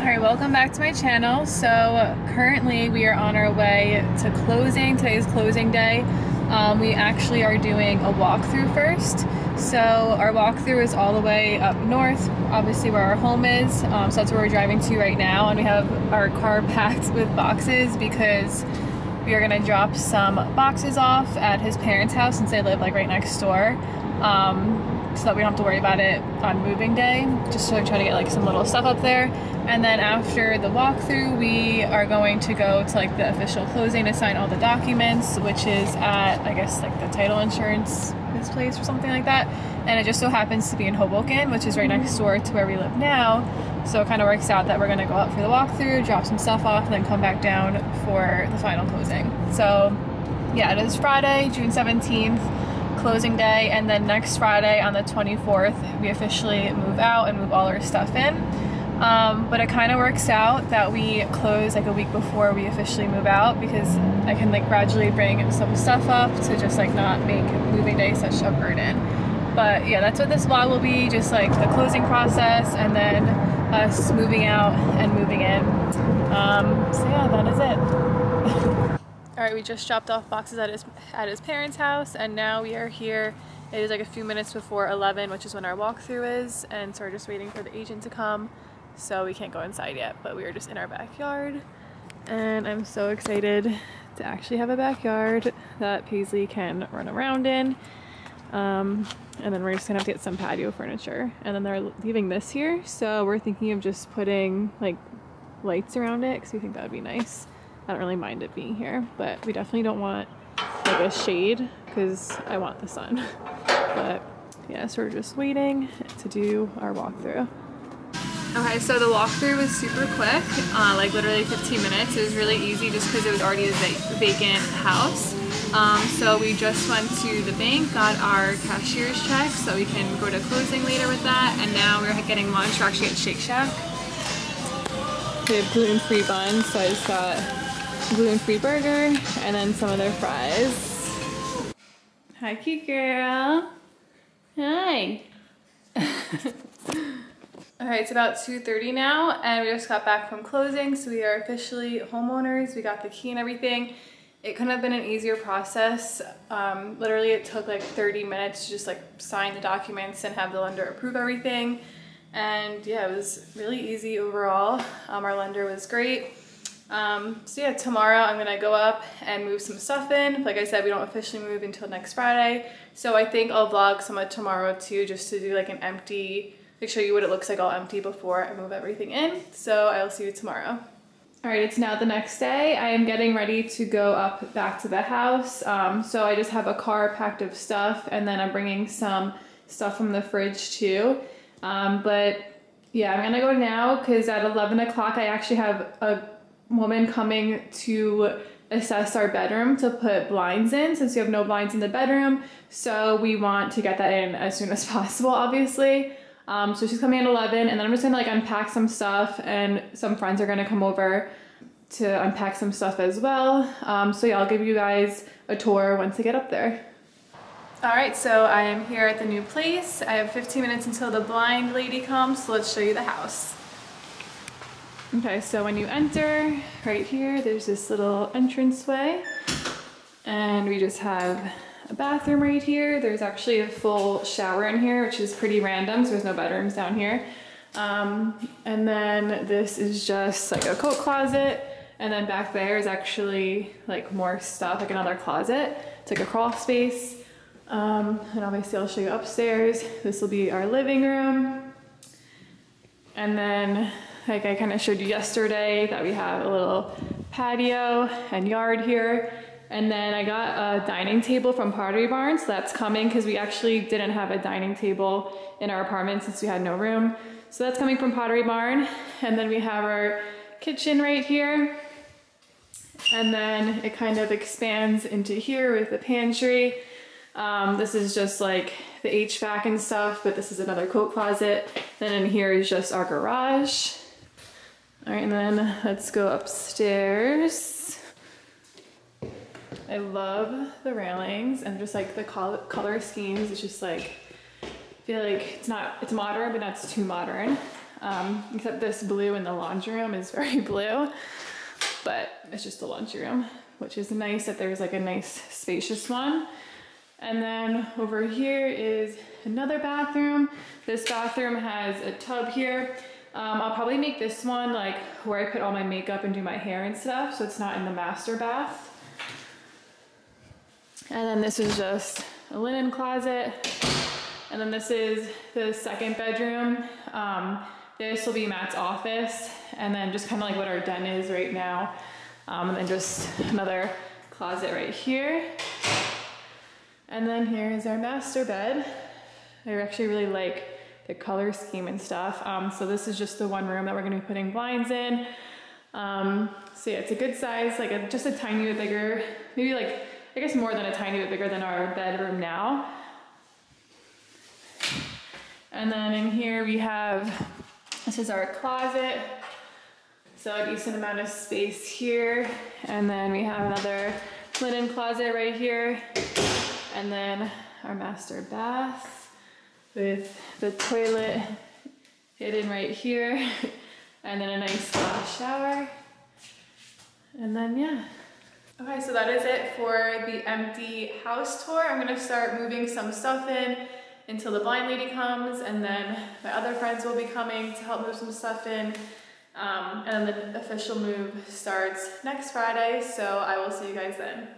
Alright, welcome back to my channel. So currently we are on our way to closing. Today's closing day. Um, we actually are doing a walkthrough first. So our walkthrough is all the way up north, obviously where our home is. Um, so that's where we're driving to right now. And we have our car packed with boxes because we are gonna drop some boxes off at his parents' house since they live like right next door. Um, so that we don't have to worry about it on moving day. Just to try to get like some little stuff up there. And then after the walkthrough, we are going to go to like the official closing to sign all the documents, which is at I guess like the title insurance this place or something like that. And it just so happens to be in Hoboken, which is right next door to where we live now. So it kind of works out that we're gonna go out for the walkthrough, drop some stuff off, and then come back down for the final closing. So yeah, it is Friday, June 17th closing day and then next Friday on the 24th we officially move out and move all our stuff in. Um, but it kind of works out that we close like a week before we officially move out because I can like gradually bring some stuff up to just like not make moving day such a burden. But yeah that's what this vlog will be just like the closing process and then us moving out and moving in. Um, so yeah that is it All right, we just dropped off boxes at his at his parents' house, and now we are here. It is like a few minutes before 11, which is when our walkthrough is, and so we're just waiting for the agent to come. So we can't go inside yet, but we are just in our backyard, and I'm so excited to actually have a backyard that Paisley can run around in. Um, and then we're just gonna have to get some patio furniture, and then they're leaving this here, so we're thinking of just putting like lights around it because we think that would be nice. I don't really mind it being here, but we definitely don't want like a shade because I want the sun. But yeah, so we're just waiting to do our walkthrough. Okay, so the walkthrough was super quick, uh, like literally 15 minutes. It was really easy just because it was already a vacant house. Um, so we just went to the bank, got our cashier's check so we can go to closing later with that. And now we're getting lunch. We're actually at Shake Shack. They have gluten-free buns, so I just got gluten-free burger, and then some of their fries. Hi, cute girl. Hi. Alright, it's about 2.30 now, and we just got back from closing, so we are officially homeowners. We got the key and everything. It couldn't have been an easier process. Um, literally, it took like 30 minutes to just like sign the documents and have the lender approve everything. And yeah, it was really easy overall. Um, our lender was great. Um, so yeah, tomorrow I'm gonna go up and move some stuff in. Like I said, we don't officially move until next Friday. So I think I'll vlog some of tomorrow too, just to do like an empty, like show you what it looks like all empty before I move everything in. So I'll see you tomorrow. All right, it's now the next day. I am getting ready to go up back to the house. Um, so I just have a car packed of stuff and then I'm bringing some stuff from the fridge too. Um, but yeah, I'm gonna go now because at 11 o'clock I actually have a woman coming to assess our bedroom to put blinds in since we have no blinds in the bedroom. So we want to get that in as soon as possible, obviously. Um, so she's coming at 11 and then I'm just gonna like unpack some stuff and some friends are gonna come over to unpack some stuff as well. Um, so yeah, I'll give you guys a tour once I get up there. All right, so I am here at the new place. I have 15 minutes until the blind lady comes, so let's show you the house. Okay, so when you enter right here, there's this little entranceway and we just have a bathroom right here. There's actually a full shower in here, which is pretty random, so there's no bedrooms down here. Um, and then this is just like a coat closet. And then back there is actually like more stuff, like another closet. It's like a crawl space. Um, and obviously I'll show you upstairs. This will be our living room. And then like I kind of showed you yesterday that we have a little patio and yard here. And then I got a dining table from Pottery Barn, so that's coming because we actually didn't have a dining table in our apartment since we had no room. So that's coming from Pottery Barn. And then we have our kitchen right here. And then it kind of expands into here with the pantry. Um, this is just like the HVAC and stuff, but this is another coat closet. Then in here is just our garage. All right, and then let's go upstairs. I love the railings and just like the color schemes. It's just like, I feel like it's not, it's modern, but not too modern. Um, except this blue in the laundry room is very blue, but it's just the laundry room, which is nice that there's like a nice spacious one. And then over here is another bathroom. This bathroom has a tub here. Um, I'll probably make this one like where I put all my makeup and do my hair and stuff, so it's not in the master bath. And then this is just a linen closet. And then this is the second bedroom. Um, this will be Matt's office. And then just kind of like what our den is right now. Um, and then just another closet right here. And then here is our master bed. I actually really like the color scheme and stuff. Um, so this is just the one room that we're gonna be putting blinds in. Um, so yeah, it's a good size, like a, just a tiny bit bigger, maybe like, I guess more than a tiny bit bigger than our bedroom now. And then in here we have, this is our closet. So a decent amount of space here. And then we have another linen closet right here. And then our master bath with the toilet hidden right here. And then a nice shower. And then yeah. Okay, so that is it for the empty house tour. I'm gonna start moving some stuff in until the blind lady comes and then my other friends will be coming to help move some stuff in. Um, and then the official move starts next Friday, so I will see you guys then.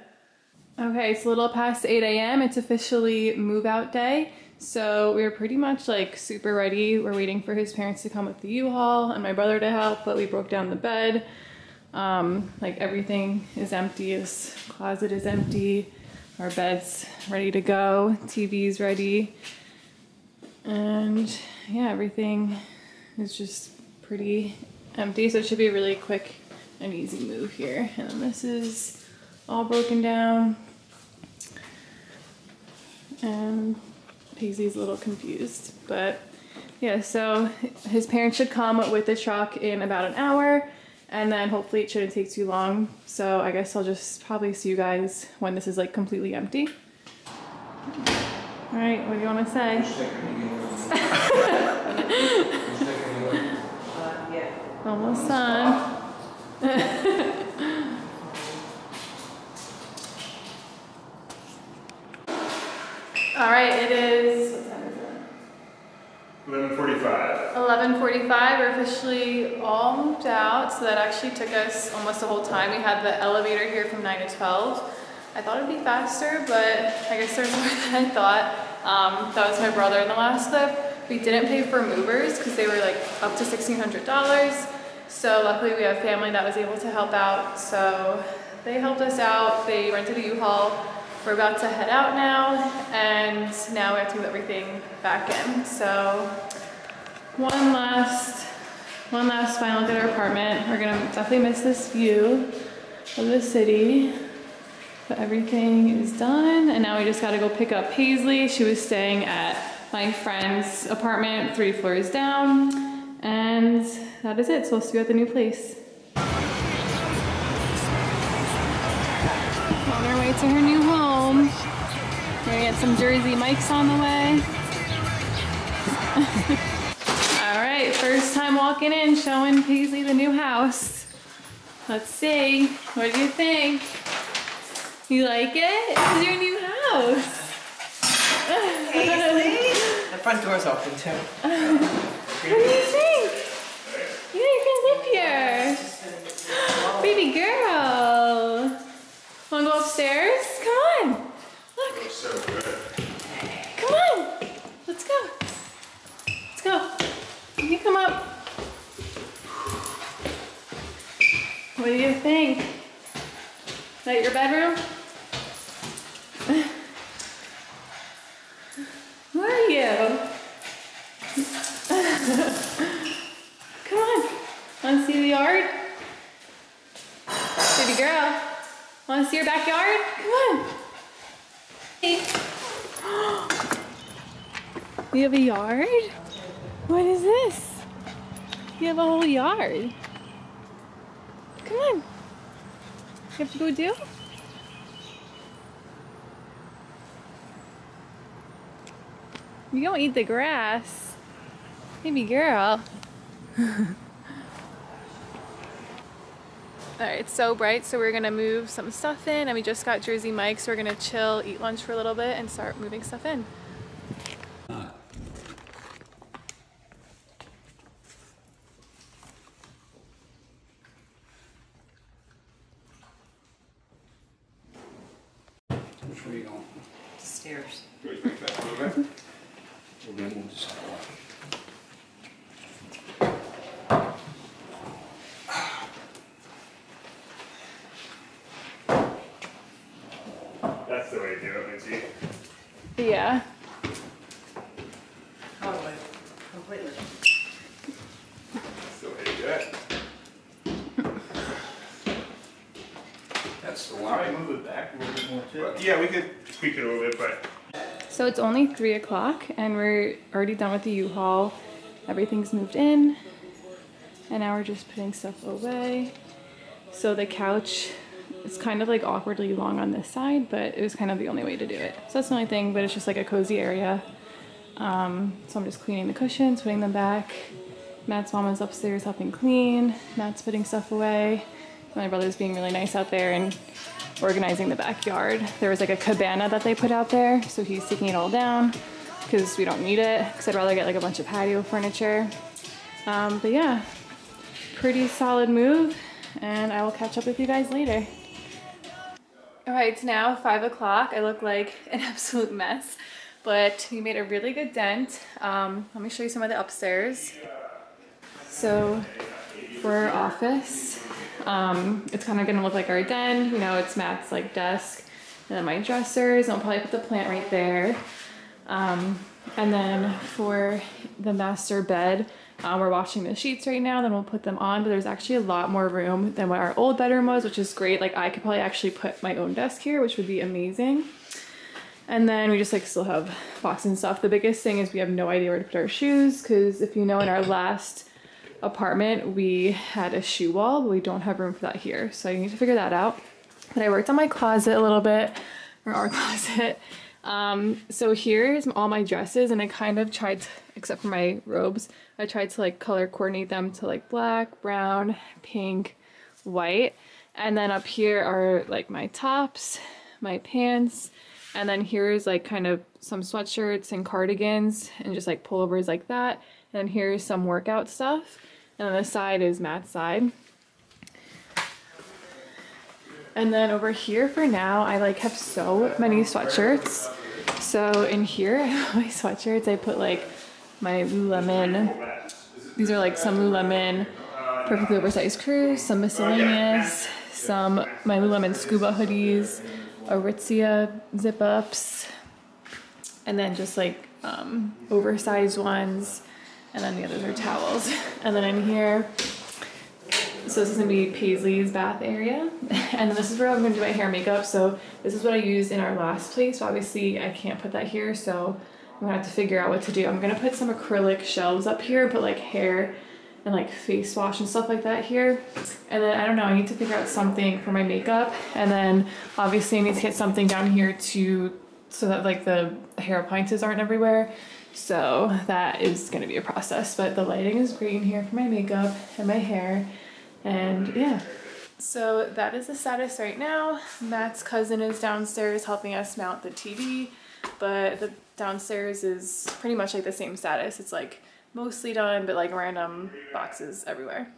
Okay, it's a little past 8 a.m. It's officially move out day. So we are pretty much like super ready. We're waiting for his parents to come with the U-Haul and my brother to help, but we broke down the bed. Um, like everything is empty. This closet is empty. Our bed's ready to go. TV's ready. And yeah, everything is just pretty empty. So it should be a really quick and easy move here. And then this is all broken down. And Paisley's a little confused, but yeah, so his parents should come with the truck in about an hour and then hopefully it shouldn't take too long. So I guess I'll just probably see you guys when this is like completely empty. All right, what do you want to say? Uh, Almost done. All right, it is, what time is it? 11:45. 11:45, we're officially all moved out, so that actually took us almost the whole time. We had the elevator here from 9 to 12. I thought it'd be faster, but I guess there's more than I thought. Um, that was my brother in the last clip. We didn't pay for movers because they were like up to $1,600. So luckily we have family that was able to help out. So they helped us out. They rented a U-Haul. We're about to head out now, and now we have to move everything back in. So one last, one last final look at our apartment. We're gonna definitely miss this view of the city. But everything is done, and now we just gotta go pick up Paisley. She was staying at my friend's apartment three floors down, and that is it. So we'll see you at the new place. Way to her new home. We're gonna get some Jersey Mike's on the way. All right, first time walking in, showing Paisley the new house. Let's see, what do you think? You like it? This is your new house. Paisley? The front door's open too. What do you think? Yeah, you can live here. Baby girl. Come on. Look, So good. come on. Let's go. Let's go. Can you come up. What do you think? Is that your bedroom? Where are you? Come on. Wanna see the yard? Baby girl. Wanna see your backyard? Come on. Hey. You have a yard? What is this? You have a whole yard. Come on. You have to go do? You don't eat the grass. Baby girl. Alright, it's so bright, so we're gonna move some stuff in, and we just got Jersey Mike, so we're gonna chill, eat lunch for a little bit, and start moving stuff in. Which way you going? Stairs. Go back that little bit. We'll then move this out. That's the way to do it, Lindsay. Yeah. Probably. Completely. That's the way to do it. That's the Alright, one. move it back a little bit more too. Yeah, we could tweak it a little bit, but So it's only three o'clock, and we're already done with the U-Haul. Everything's moved in, and now we're just putting stuff away. So the couch is kind of like awkwardly long on this side, but it was kind of the only way to do it. So that's the only thing, but it's just like a cozy area. Um, so I'm just cleaning the cushions, putting them back. Matt's mom is upstairs helping clean. Matt's putting stuff away. My brother's being really nice out there and organizing the backyard. There was like a cabana that they put out there, so he's taking it all down because we don't need it. Because I'd rather get like a bunch of patio furniture. Um, but yeah, pretty solid move, and I will catch up with you guys later. All right, it's now five o'clock. I look like an absolute mess, but we made a really good dent. Um, let me show you some of the upstairs. So for our office, um, it's kind of gonna look like our den. You know, it's Matt's like desk, and then my dressers. I'll probably put the plant right there. Um, and then for the master bed, um, we're washing the sheets right now. Then we'll put them on. But there's actually a lot more room than what our old bedroom was, which is great. Like I could probably actually put my own desk here, which would be amazing. And then we just like still have boxes and stuff. The biggest thing is we have no idea where to put our shoes because if you know in our last apartment we had a shoe wall, but we don't have room for that here. So I need to figure that out. But I worked on my closet a little bit, or our closet. Um, so here's all my dresses and I kind of tried, to, except for my robes, I tried to like color coordinate them to like black, brown, pink, white. And then up here are like my tops, my pants, and then here's like kind of some sweatshirts and cardigans and just like pullovers like that. And here's some workout stuff. And on the side is Matt's side. And then over here for now, I like have so many sweatshirts. So in here, I have my sweatshirts. I put like my Lululemon. These are like some Lululemon perfectly oversized crew, some miscellaneous, some my Lululemon scuba hoodies, Aritzia zip ups, and then just like um, oversized ones, and then the others are towels. And then in here, so this is gonna be Paisley's bath area. And then this is where I'm gonna do my hair makeup. So this is what I used in our last place. So Obviously I can't put that here, so I'm gonna have to figure out what to do. I'm gonna put some acrylic shelves up here, put like hair and like face wash and stuff like that here. And then I don't know, I need to figure out something for my makeup. And then obviously I need to get something down here to so that like the hair appliances aren't everywhere. So that is gonna be a process. But the lighting is great in here for my makeup and my hair. And yeah. So that is the status right now. Matt's cousin is downstairs helping us mount the TV, but the downstairs is pretty much like the same status. It's like mostly done, but like random boxes everywhere.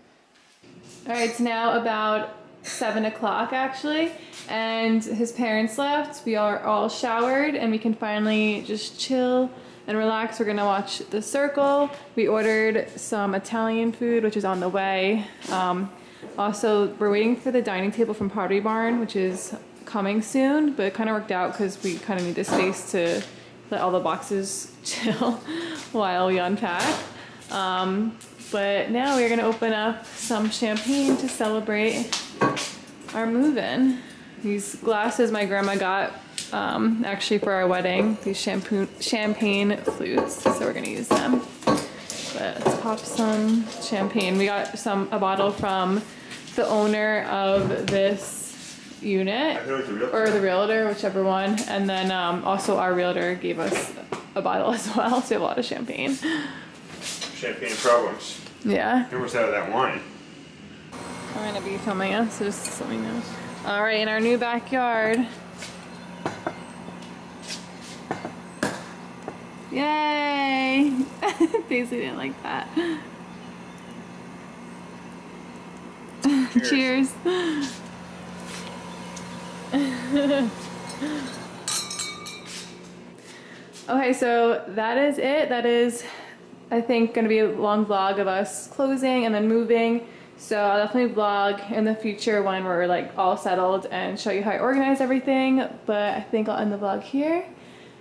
All right, it's now about seven o'clock actually, and his parents left. We are all showered and we can finally just chill and relax. We're gonna watch The Circle. We ordered some Italian food, which is on the way. Um, also, we're waiting for the dining table from Pottery Barn, which is coming soon, but it kind of worked out because we kind of need the space to let all the boxes chill while we unpack. Um, but now we're gonna open up some champagne to celebrate our move-in. These glasses my grandma got um, actually for our wedding, these shampoo champagne flutes, so we're gonna use them. But let's pop some champagne. We got some a bottle from the owner of this unit, I feel like the or the realtor, whichever one, and then um, also our realtor gave us a bottle as well, so we have a lot of champagne. Champagne problems. Yeah. You're almost out of that wine. I'm gonna be filming us, so just let me know. All right, in our new backyard. Yay! Daisy didn't like that. Cheers. Cheers. okay, so that is it. That is, I think, going to be a long vlog of us closing and then moving. So I'll definitely vlog in the future when we're like all settled and show you how I organize everything. But I think I'll end the vlog here